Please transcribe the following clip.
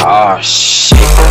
Oh shit.